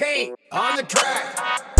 Kane on the track.